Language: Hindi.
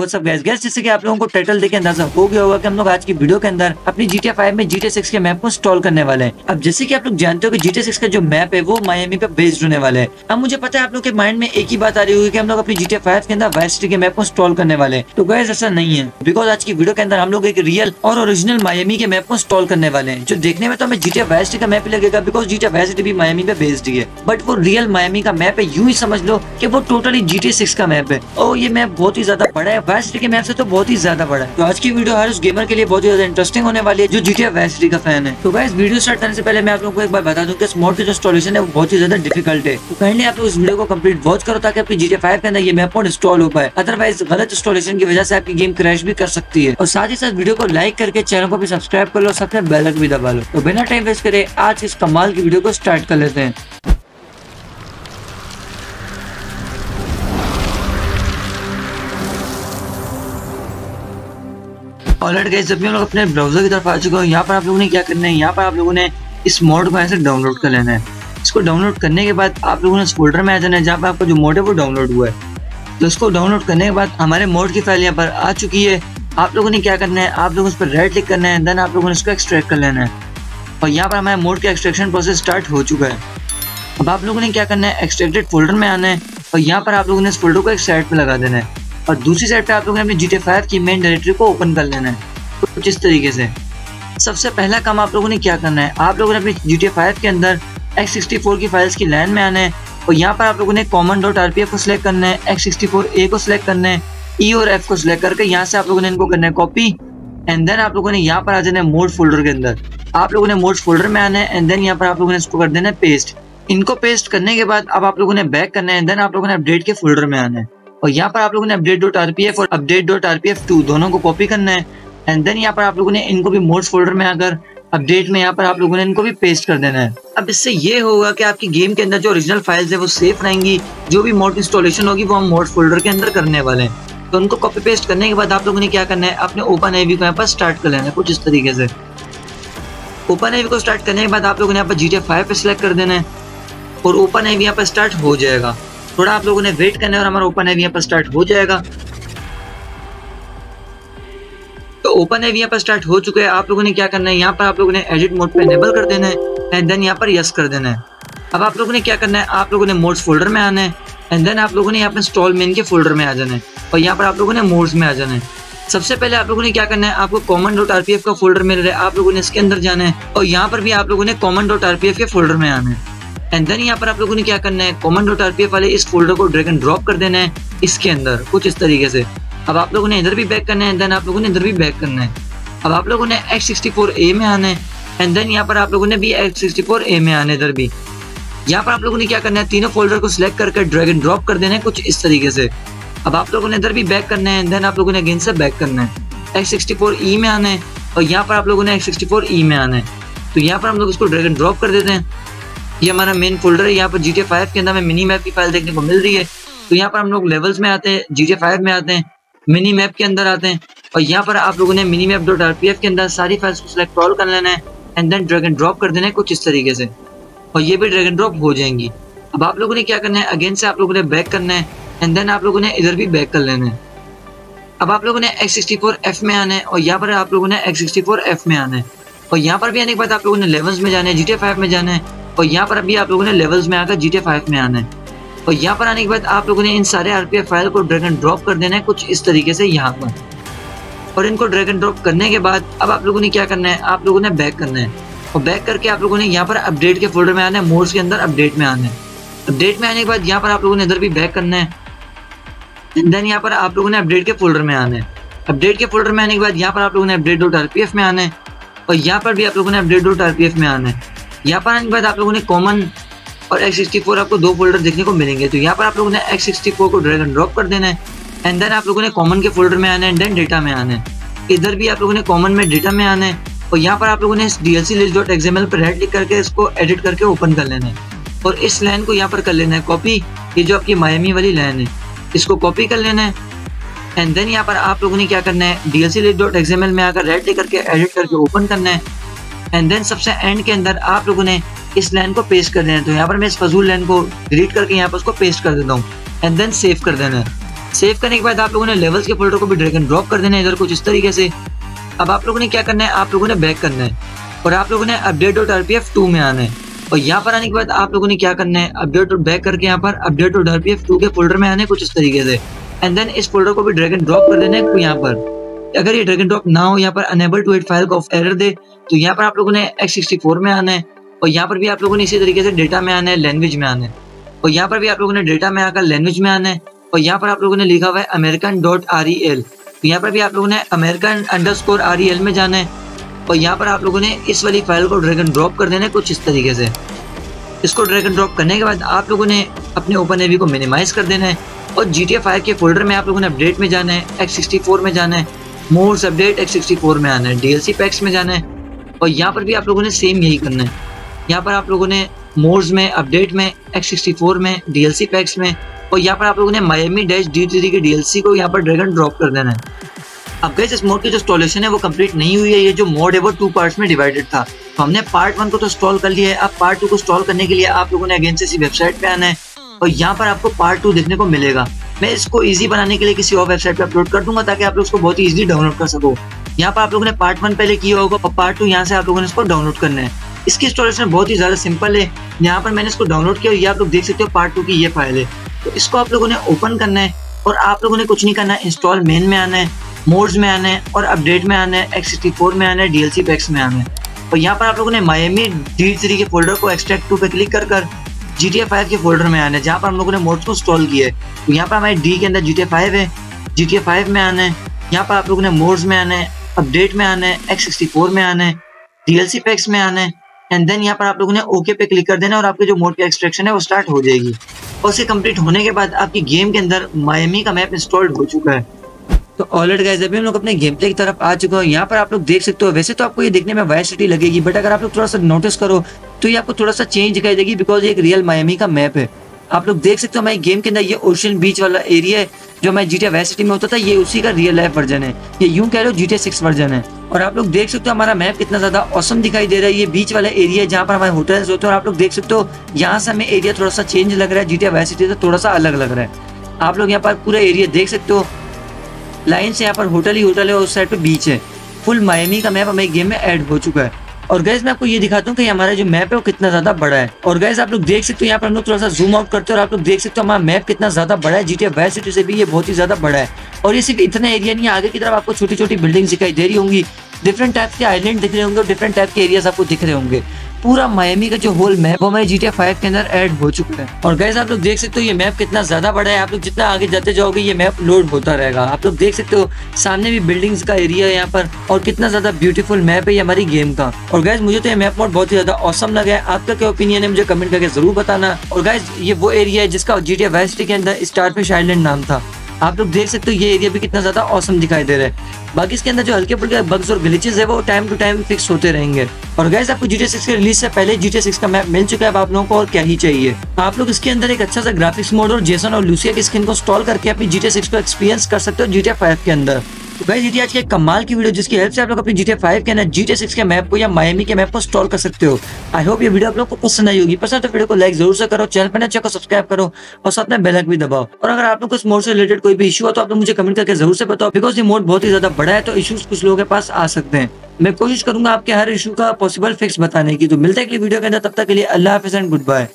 व्हाट्सअप गैस गैस जैसे कि आप लोगों को टाइटल देखे अंदाज़ा हो गया होगा कि हम लोग आज की वीडियो के अंदर अपनी GTA 5 में GTA 6 के मैप को इंस्टॉल करने वाले हैं। अब जैसे कि आप लोग जानते हो कि GTA 6 का जो मैप है, वो मायामी पे बेस्ड होने वाले हैं। अब मुझे पता है आप लोग के माइंड में एक ही बात आ रही होगी कि हम लोग अपनी GTA 5 के अंदर वाइस के मैप को इंस्टॉल करने वाले हैं। तो गैस ऐसा नहीं है। बिकॉज़ आज की वीडियो के अंदर हम लोग एक रियल और ओरिजिनल मायामी के मैप को इंस्टॉल करने वाले हैं, जो देखने में तो हमें GTA वाइस का मैप लगेगा बिकॉज़ GTA वाइस भी मायामी पे बेस्ड ही बट वो रियल मायामी का मैप है, यूँ ही समझ लो कि वो टोटली GTA 6 का मैप है। और ये मैप बहुत ही ज़्यादा बड़ा है वाइस सिटी के मैप से तो बहुत ही ज़्यादा बड़ा है। तो आज की वीडियो हर उस गेमर के लिए बहुत ही ज़्यादा इंटरेस्टिंग होने वाली है, जो GTA वाइस का फ़ैन है। तो गाइस वीडियो स्टार्ट करने से पहले मैं आप लोगों को एक बार बता दूँ कि मोड की जो इंस्टॉलेशन है, वो बहुत ही ज़्यादा डिफ़िकल्ट है। तो काइंडली आप लोग इस वीडियो को कंप्लीट वॉच करो, ताकि आपकी GTA 5 के अंदर ये मैप इंस्टॉल हो पाए। अदरवाइज़ गलत इंस्टॉलेशन की वजह से आपकी गेम क्रैश भी कर सकती है। और साथ ही साथ वीडियो को लाइक करके चैनल को भी सब्सक्राइब कर लो सबसे बेल भी दबा लो। तो बिना टाइम वेस्ट करे आज इस कमाल की वीडियो को स्टार्ट कर लेते हैं। ऑलरेड गए जब भी हम लोग अपने ब्राउज़र की तरफ़ आ चुके हो, यहाँ पर आप लोगों ने क्या करना है? यहाँ पर आप लोगों ने इस मोड को ऐसे डाउनलोड कर लेना है। इसको डाउनलोड करने के बाद आप लोगों ने इस फोल्डर में आ जाना है, जहाँ पर आपका जो मोड है वो डाउनलोड हुआ है। तो इसको डाउनलोड करने के बाद हमारे मोड की फ़ाइल यहाँ पर आ चुकी है। आप लोगों ने क्या करना है? आप लोगों इस पर राइट क्लिक करना है देन आप लोगों ने इसको एक्सट्रैक्ट कर लेना है। और यहाँ पर हमारे मोड का एक्सट्रैक्शन प्रोसेस स्टार्ट हो चुका है। अब आप लोगों ने क्या करना है? एक्सट्रैक्टेड फोल्डर में आना है, और यहाँ पर आप लोगों ने इस फोल्डर को एक साइड पर लगा देना है। और दूसरी साइड पे आप लोगों ने अपनी जी टी की मेन डायरेक्टरी को ओपन कर लेना है। कुछ इस तरीके से? सबसे पहला काम आप लोगों ने क्या करना है? आप लोगों ने अपनी जी टी के अंदर एक्स सिक्सटी फोर की फाइल्स की लाइन में आना है और यहाँ पर आप लोगों ने कॉमन डॉट आरपीएफ को सिलेक्ट करना है एक्स सिक्सटी फोर ए को सिलेक्ट करना है ई e और एफ़ को सिलेक्ट करके यहाँ से आप लोगों ने इनको करना है कॉपी एंड देन आप लोगों ने यहाँ पर आ जाना है मोड फोल्डर के अंदर। आप लोगों ने मोड फोल्डर में आना है एंड देन यहाँ पर आप लोगों ने इसको कर देना है पेस्ट इनको पेस्ट करने के बाद अब आप लोगों ने बैक करना है एंड देन आप लोगों ने अपडेट के फोल्डर में आना है। और यहाँ पर आप लोगों ने अपडेट डॉट आरपीएफ और अपडेट डॉट आरपीएफ टू दोनों को कॉपी करना है। एंड देन यहाँ पर आप लोगों ने इनको भी मोड्स फोल्डर में आकर अपडेट में यहाँ पर आप लोगों ने इनको भी पेस्ट कर देना है। अब इससे ये होगा कि आपकी गेम के अंदर जो ओरिजिनल फाइल्स है वो सेफ़ रहेंगी, जो भी मोड इंस्टॉलेशन होगी वो हम मोड फोल्डर के अंदर करने वाले हैं। तो उनको कॉपी पेस्ट करने के बाद आप लोगों ने क्या करना है, अपने ओपन आई को यहाँ पर स्टार्ट कर लेना है कुछ इस तरीके से। ओपन आई को स्टार्ट करने के बाद आप लोगों ने यहाँ पर जी टी फाइव पे सिलेक्ट कर देना है और ओपन आई यहाँ पर स्टार्ट हो जाएगा। थोड़ा आप लोगों ने वेट करना है और हमारा ओपन यहाँ पर स्टार्ट हो जाएगा तो ओपन एवी पर स्टार्ट हो चुके हैं आप लोगों ने क्या करना है यहाँ पर आप लोगों ने एडिट मोड पे एनेबल कर देना है एंड देन यहाँ पर यस कर देना है अब आप लोगों ने क्या करना है आप लोगों ने मोड्स फोल्डर में आना है एंड देन आप लोगों ने यहाँ पर इंस्टॉल मेन के फोल्डर में आ जाना है और यहाँ पर आप लोगों ने मोड्स में आ जाना है सबसे पहले आप लोगों ने क्या करना है आपको कॉमन डॉट आरपीएफ का फोल्डर मिल रहा है आप लोगों ने इसके अंदर जाना है और यहाँ पर भी आप लोगों ने कॉमन डॉट आरपीएफ के फोल्डर में आना है एंड देन यहाँ पर आप लोगों ने क्या करना है? कॉमन डॉट आरपीएफ वाले इस फोल्डर को ड्रैग एंड ड्रॉप कर देना है इसके अंदर, कुछ इस तरीके से। अब आप लोगों ने इधर भी बैक करना है देन आप लोगों ने इधर भी बैक करना है। अब आप लोगों ने एक्स सिक्सटी फोर ए में आना है एंड देन यहाँ पर आप लोगों ने भी एक्स सिक्सटी फोर ए में आने इधर भी। यहाँ पर आप लोगों ने क्या करना है? तीनों फोल्डर को सिलेक्ट करके ड्रैग एंड ड्रॉप कर देना है कुछ इस तरीके से। अब आप लोगों ने इधर भी बैक करना है देन आप लोगों ने अगेन से बैक करना है। एक्स सिक्सटी फोर ई में आना है, और यहाँ पर आप लोगों ने एक्स सिक्सटी फोर ई में आना है। तो यहाँ पर हम लोग इसको ड्रैग एंड ड्रॉप कर देते हैं। ये हमारा मेन फोल्डर है, यहाँ पर जी टी फाइव के अंदर हमें मिनी मैप की फ़ाइल देखने को मिल रही है। तो यहाँ पर हम लोग लेवल्स में आते हैं जी टी फाइव में आते हैं मिनी मैप के अंदर आते हैं और यहाँ पर आप लोगों ने मिनी मैप डॉट आरपीएफ के अंदर सारी फाइल्स को सिलेक्ट ऑल कर लेना है एंड देन ड्रैग ड्रॉप कर देना है कुछ इस तरीके से। और ये भी ड्रैग ड्रॉप हो जाएँगी। अब आप लोगों ने क्या करना है? अगेन से आप लोगों ने बैक करना है एंड देन आप लोगों ने इधर भी बैक कर लेना है। अब आप लोगों ने एक्स सिक्सटी फोर एफ़ में आना है और यहाँ पर आप लोगों ने एक्स सिक्सटी फोर एफ़ में आना है। और यहाँ पर भी आने के बाद आप लोगों ने लेवल्स में जाना है जी टी फाइव में जाना है। और यहाँ पर अभी आप लोगों ने लेवल्स में आकर जी टी में आना है। और यहाँ पर आने के बाद आप लोगों ने इन सारे आरपीएफ फ़ाइल को ड्रैग एंड ड्रॉप कर देना है कुछ इस तरीके से यहाँ पर। और इनको ड्रैग एंड ड्रॉप करने के बाद अब आप लोगों ने क्या करना है? आप लोगों ने बैक करना है। और बैक करके आप लोगों ने यहाँ पर अपडेट के फोल्डर में आना है मोड्स के अंदर अपडेट में आना है। अपडेट में आने के बाद यहाँ पर आप लोगों ने इधर भी बैक करना है। देन यहाँ पर आप लोगों ने अपडेट के फोल्डर में आना है। अपडेट के फोल्डर में आने के बाद यहाँ पर आप लोगों ने अपडेट डॉट आरपीएफ में आना है। और यहाँ पर भी आप लोगों ने अपडेट डॉट आरपीएफ में आना है। यहाँ पर आने के बाद आप लोगों ने कॉमन और एक्स सिक्सटी फोर आपको दो फोल्डर देखने को मिलेंगे। तो यहाँ पर आप लोगों ने एक्स सिक्सटी फोर को ड्रैग एंड ड्रॉप कर देना है एंड देन आप लोगों ने कॉमन के फोल्डर में आना है एंड देन डेटा में आना है। इधर भी आप लोगों ने कॉमन में डेटा में आना है और यहाँ पर आप लोगों ने D L C list dot XML पर राइट क्लिक करके इसको एडिट करके ओपन कर लेना है और इस लाइन को यहाँ पर कर लेना है। कॉपी ये जो आपकी मायामी वाली लाइन है, इसको कॉपी कर लेना है एंड देन यहाँ पर आप लोगों ने क्या करना है? D L C list dot XML में आकर राइट क्लिक करके एडिट करके ओपन करना है। एंड देन सबसे एंड के अंदर आप लोगों ने इस लाइन को पेस्ट कर देना तो यहाँ पर मैं इस फजूल लाइन को डिलीट करके यहाँ पर उसको पेस्ट कर देता हूँ। एंड देन सेव कर देना है। सेव करने के बाद आप लोगों ने लेवल्स के फोल्डर को भी ड्रैग एंड ड्रॉप कर देना है इधर कुछ इस तरीके से। अब आप लोगों ने क्या करना है? आप लोगों ने बैक करना है। और आप लोगों ने अपडेट डॉट आरपीएफ टू में आना है। और यहाँ पर आने के बाद आप लोगों ने क्या करना है? अपडेट और बैक करके यहाँ पर अपडेट डॉट आरपीएफ टू के फोल्डर में आने कुछ इस तरीके से। एंड देन इस फोल्डर को भी ड्रैग एंड ड्रॉप कर देना है यहाँ पर। अगर ये ड्रैग एंड ड्रॉप ना हो, यहाँ पर अनेबल टू एट फ़ाइल का एरर दे तो यहाँ पर आप लोगों ने एक्स सिक्सटी फोर में आना है, और यहाँ पर भी आप लोगों ने इसी तरीके से डेटा में आना है लैंग्वेज में आना है। और यहाँ पर भी आप लोगों ने डेटा में आकर लैंग्वेज में आना है, और यहाँ पर आप लोगों ने लिखा हुआ है American dot R E L तो यहाँ पर भी आप लोगों ने American underscore R E L में जाना है, और यहाँ पर आप लोगों ने इस वाली फ़ाइल को ड्रैग एंड ड्रॉप कर देना है कुछ इस तरीके से। इसको ड्रैग एंड ड्रॉप करने के बाद आप लोगों ने अपने ओपन एवी को मिनिमाइज कर देना है, और जी टी फाइव के फोल्डर में आप लोगों ने अपडेट में जाना है एक्स सिक्सटी फोर में जाना है mods update x sixty four में आना है डीएलसी पैक्स में जाना है, और यहाँ पर भी आप लोगों ने सेम यही करना है। यहाँ पर आप लोगों ने मोड्स में अपडेट में एक्स सिक्सटी फोर में डीएलसी पैक्स में, और यहाँ पर आप लोगों ने माइमी डैश डी थ्री की डीएलसी को यहाँ पर ड्रैग एंड ड्रॉप कर देना है। अब गैस इस मोड की जो इंस्टॉलेशन है, वो कंप्लीट नहीं हुई है। ये जो मोड है, वो टू पार्ट्स में डिवाइडेड था। तो हमने पार्ट वन को तो इंस्टॉल कर लिया है। अब पार्ट टू को इंस्टॉल करने के लिए आप लोगों ने अगेन से इसी वेबसाइट पे आना है, और यहाँ पर आपको पार्ट टू देखने को मिलेगा। मैं इसको इजी बनाने के लिए किसी और वेबसाइट पे अपलोड कर दूँगा ताकि आप लोग उसको बहुत ही इजीली डाउनलोड कर सको। यहाँ पर आप लोगों ने पार्ट वन पहले किया होगा और पार्ट टू यहाँ से आप लोगों ने इसको डाउनलोड करना है। इसकी इंस्टॉलेशन बहुत ही ज़्यादा सिंपल है। यहाँ पर मैंने इसको डाउनलोड किया ये आप लोग देख सकते हो पार्ट टू की ये फ़ाइल है। तो इसको आप लोगों ने ओपन करना है और आप लोगों ने कुछ नहीं करना है। इंस्टॉल मेन में आना है मोड्स में आना है और अपडेट में आना है एक्स में आना है डीएलसी पैक्स में आना है। और यहाँ पर आप लोगों ने मायमी डी थ्री के फोल्डर को एक्सट्रैक्ट टू पे क्लिक कर कर जी टी फाइव के फोल्डर में आना है, जहाँ पर हम लोगों ने मोड्स को इंस्टॉल किया है। तो यहाँ पर हमारे डी के अंदर जी टी फाइव है जी टी फाइव में आना है। यहाँ पर आप लोगों ने मोड्स में आना है अपडेट में आना है एक्स सिक्सटी फोर में आना है डीएलसी पैक्स में आना है एंड देन यहाँ पर आप लोगों ने ओके पे क्लिक कर देना और आपके जो मोड की एक्सट्रैक्शन है वो स्टार्ट हो जाएगी। और उसे कंप्लीट होने के बाद आपकी गेम के अंदर मायमी का मैप इंस्टॉल्ड हो चुका है। तो ऑलरेडी गाइस अभी हम लोग अपने गेम प्ले की तरफ़ आ चुके हैं यहाँ पर आप लोग देख सकते हो। वैसे तो आपको ये देखने में वाइस सिटी लगेगी बट अगर आप लोग थोड़ा सा नोटिस करो तो ये आपको थोड़ा सा चेंज दिखाई देगी बिकॉज़ एक रियल मायमी का मैप है। आप लोग देख सकते हो हमारे गेम के अंदर ये ओशन बीच वाला एरिया है, जो हमारे जीटे वेस्ट सिटी में होता था, ये उसी का रियल लाइफ वर्जन है। ये यूँ कह लो जीटे सिक्स वर्जन है। और आप लोग देख सकते हो हमारा मैप कितना ज़्यादा औसम दिखाई दे रहा है। ये बीच वाला एरिया है जहाँ पर हमारे होटल्स होते हैं और आप लोग देख सकते हो, यहाँ से हमें एरिया थोड़ा सा चेंज लग रहा है। जीटे वेस्ट सिटी से थोड़ा सा अलग लग रहा है। आप लोग यहाँ पर पूरा एरिया देख सकते हो। लाइन से यहाँ पर होटल ही होटल है उस साइड पे बीच है। फुल मायमी का मैप हमारे गेम में ऐड हो चुका है। और गैस मैं आपको ये दिखाता हूँ कि हमारा जो मैप है वो कितना ज़्यादा बड़ा है। और गैस आप लोग देख सकते हो यहाँ पर हम लोग थोड़ा सा जूम आउट करते हैं और आप लोग देख सकते हो हमारा मैप कितना ज़्यादा बड़ा है। जीटीए वेस्ट सिटी से भी ये बहुत ही ज़्यादा बड़ा है। और ये सिर्फ़ इतना एरिया नहीं आगे की तरफ़ आपको छोटी छोटी बिल्डिंग दिखाई दे रही होंगी। डिफरेंट टाइप के आइलैंड दिख रहे होंगे और डिफरेंट टाइप के एरियाज़ आपको दिख रहे होंगे। पूरा मायमी का जो होल मैप वो हमारे जी फाइव के अंदर एड हो चुका है। और गैस आप लोग देख सकते हो ये मैप कितना ज़्यादा बड़ा है। आप लोग जितना आगे जाते जाओगे, ये मैप लोड होता रहेगा। आप लोग देख सकते हो, सामने भी बिल्डिंग्स का एरिया है यहाँ पर और कितना ज़्यादा ब्यूटीफुल मैप है ये हमारी गेम का। और गैस मुझे तो ये मैप मोड बहुत ही ज़्यादा औसम लगा है। आपका क्या ओपिनियन है, मुझे कमेंट करके ज़रूर बताना। और गैस ये वो एरिया है जिसका जी टी के अंदर स्टार आइलैंड नाम था। आप लोग देख सकते हो ये एरिया भी कितना ज़्यादा औसम दिखाई दे रहा है। बाकी इसके अंदर जो हल्के फुल्के बग्स और ग्लिचेस है, वो टाइम टू टाइम फिक्स होते रहेंगे। और गैस आपको जीटे सिक्स के रिलीज़ से पहले जीटे सिक्स का मैप मिल चुका है आप लोगों को और क्या ही चाहिए। आप लोग इसके अंदर एक अच्छा सा ग्राफिक्स मोड और जेसन और लूसिया की स्किन को इंस्टॉल करके अपनी जीटे सिक्स को एक्सपीरियंस कर सकते हो जीटे फाइव के अंदर। तो गाइस ये आज की कमाल की वीडियो जिसकी हेल्प से आप लोग अपनी जीटे फाइव के अंदर जीटे सिक्स के मैप को या मायमी के मैप को इंस्टॉल कर सकते हो। आई होप ये वीडियो आप लोग को पसंद आई होगी। पसंद तो वीडियो को लाइक ज़रूर से करो चैनल पर अच्छा को सब्सक्राइब करो और साथ में बेलक भी दबाओ। और अगर आप लोग इस मोड से रिलेटेड कोई भी इशू हो तो आप लोग मुझे कमेंट करके ज़रूर से बताओ बिकॉज़ ये मोड बहुत ही ज़्यादा बड़ा है तो इशूज कुछ लोगों के पास आ सकते हैं। मैं कोशिश करूँगा आपके हर इशू का पॉसिबल फिक्स बताने की। तो मिलते हैं वीडियो के अंदर, तब तक के लिए अल्लाह हाफिज एंड गुड बाय